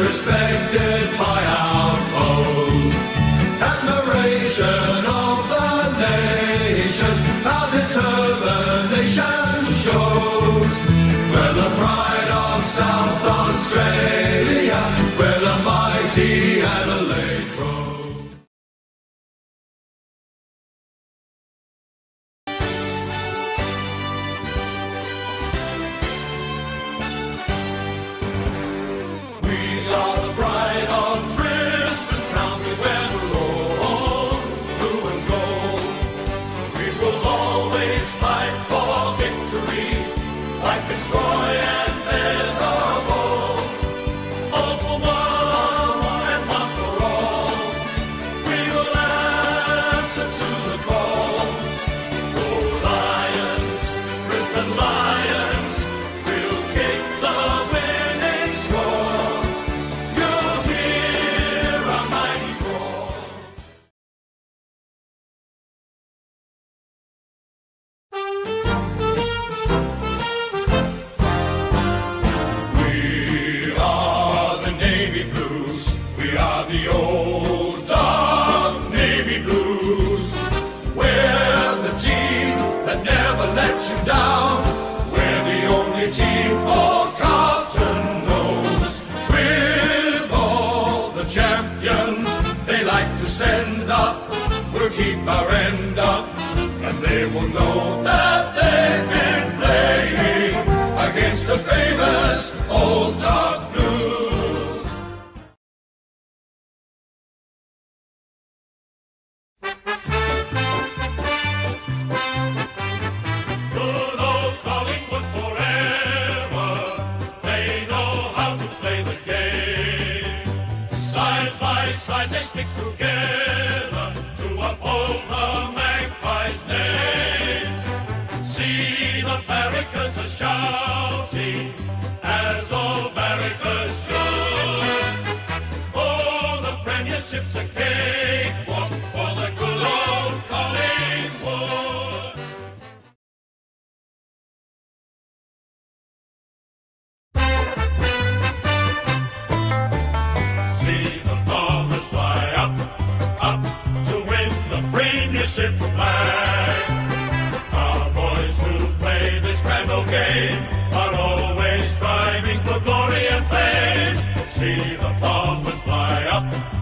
respected by our foes. Admiration of the nation, our determination shows. We're the pride of South Australia. let you down. We're the only team all Cotton knows. With all the champions they like to send up, we'll keep our end up. And they will know that they've been playing against the famous old dog. Mississippi flag. Cowboys who play this grand old game are always striving for glory and fame. See the bombers fly up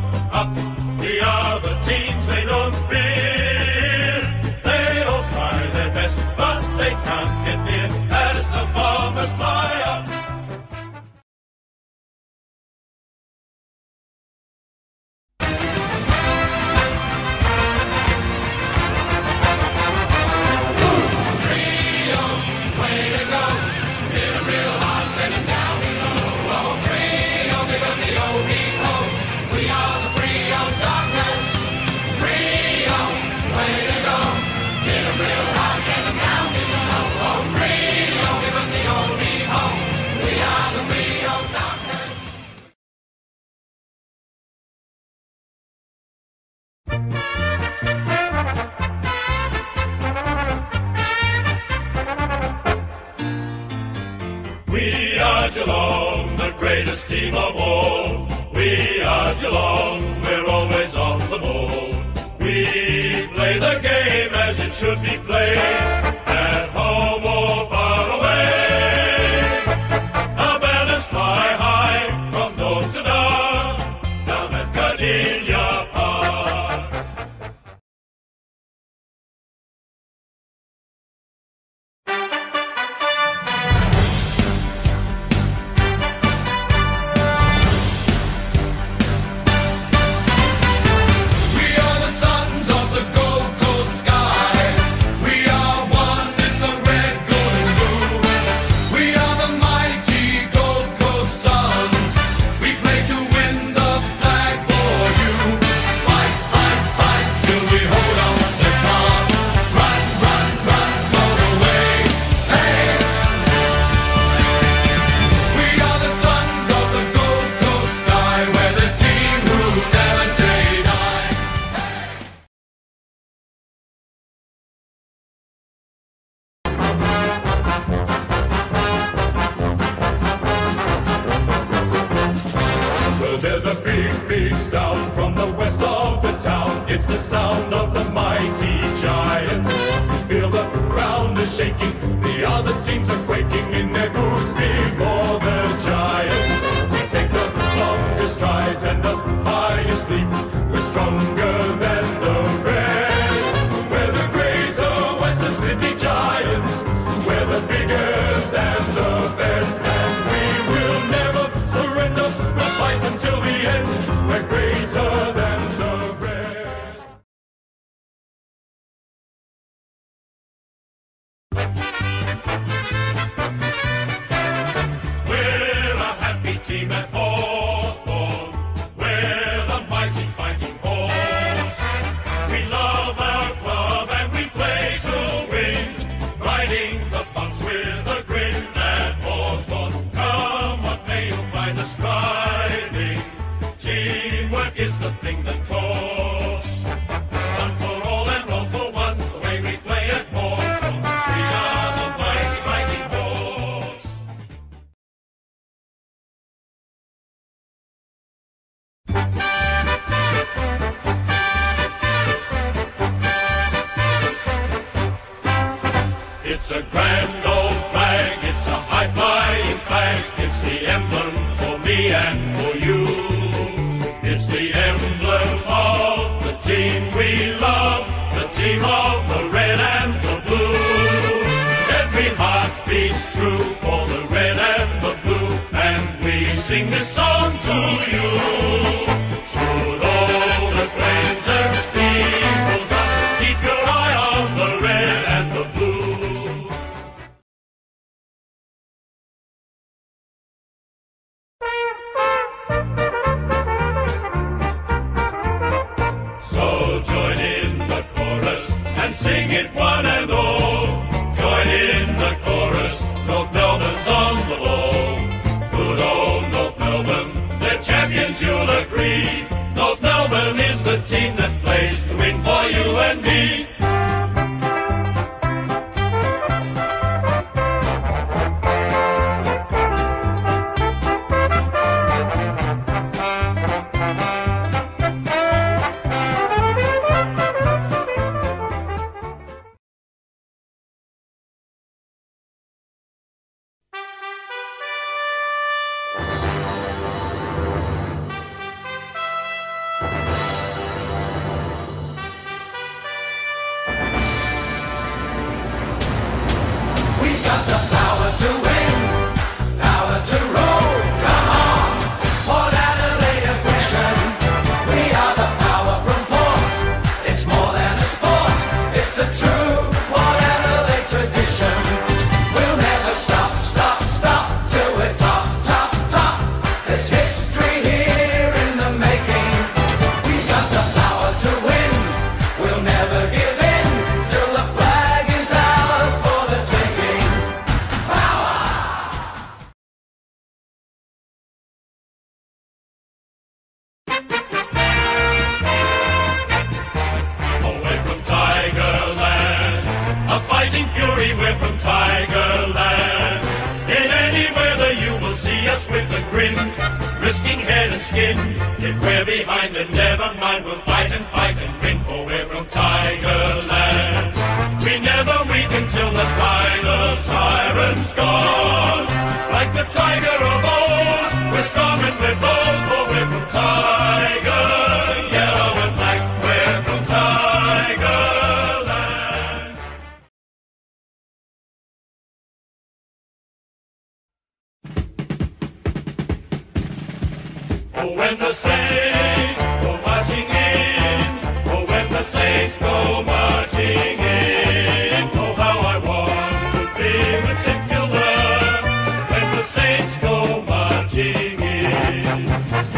Be sound from team at Hawthorn. We're the mighty fighting horse. We love our club and we play to win. Riding the bumps with a grin at Hawthorn. Come what may, you'll find us striving. Teamwork is the thing that talks. It's the emblem of the team we love, the team of the red and the blue. Every heart beats true for the red and the blue, and we sing this song to you. Melbourne is the team that We're from Tigerland, a fighting fury. We're from Tigerland. In any weather, you will see us with a grin, risking head and skin. If we're behind, then never mind. We'll fight and fight and win, for we're from Tigerland. We never weaken till the final siren's gone. Like the tiger Oh, when the saints go marching in. Oh, when the saints go marching in. Oh, how I want to be with when the saints go marching in.